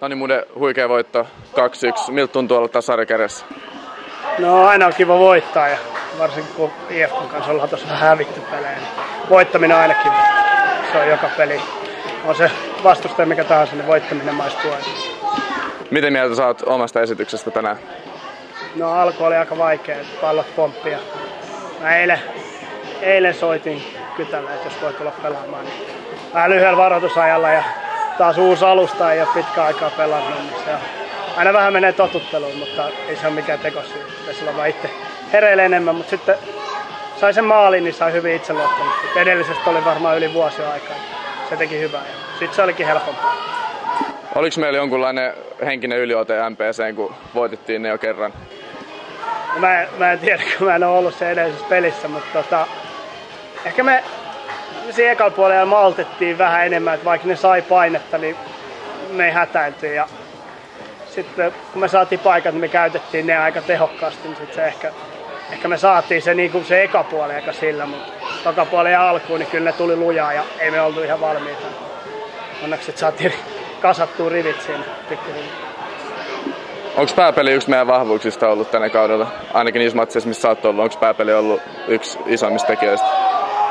Toni Mude, huikea voitto 2-1. Miltä tuntuu olla sarjakärjessä? No aina on kiva voittaa ja varsinkin kun IFK kanssa ollaan tuossa vähän hävitty pelejä, niin voittaminen ainakin, se on joka peli. On se vastustaja mikä tahansa, niin voittaminen maistuu aina. Miten mieltä saat omasta esityksestä tänään? No alku oli aika vaikea, pallot pomppia. Mä eilen, eilen soitin Kytällä, että jos voi tulla pelaamaan, niin vähän lyhyellä varoitusajalla ja taas uusi alusta ei ole pitkä aikaa pelannut, niin se on, aina vähän menee totutteluun, mutta ei se ole mikään teko siitä. Pitäisi olla vaan itse hereille enemmän, mutta sitten sai sen maalin, niin sai hyvin itseluottamusta. Edellisestä oli varmaan yli vuosi aikaa. Se teki hyvää ja sitten se olikin helpompaa. Oliko meillä jonkunlainen henkinen yliote MPC, kun voitettiin ne jo kerran? No mä, en, mä en tiedä, kun mä en ole ollut se edellisessä pelissä, mutta tota, ehkä me siinä ekalla puolella maltettiin vähän enemmän, että vaikka ne sai painetta, niin me ei hätäilty. Ja sitten kun me saatiin paikat, niin me käytettiin ne aika tehokkaasti, niin sitten ehkä, ehkä me saatiin se, niin kuin se eka puoli aika sillä, mutta takapuoli ja alkuun, niin kyllä ne tuli lujaa ja ei me oltu ihan valmiita. Onneksi että saatiin kasattua rivit siinä pikkuhiljaa. Onko pääpeli yksi meidän vahvuuksista ollut tänä kaudella? Ainakin niissä matseissa, missä sä oot ollut. Onko pääpeli ollut yksi isommista tekijöistä?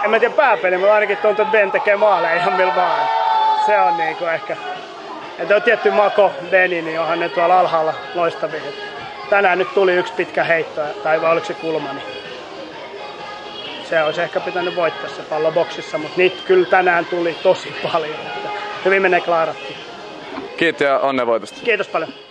En mä tiedä pääpeli, mutta ainakin tuntuu, että Ben tekee maaleja ihan millä vaan. Se on niinku ehkä... Että on tietty Mako, Beni, niin onhan ne tuolla alhaalla loistavia. Tänään nyt tuli yksi pitkä heitto, tai vai oliko se kulma, niin se olisi ehkä pitänyt voittaa se pallo boksissa, mutta niitä kyllä tänään tuli tosi paljon. Hyvin menee klaarattiin. Kiitos ja onnenvoitosta. Kiitos paljon.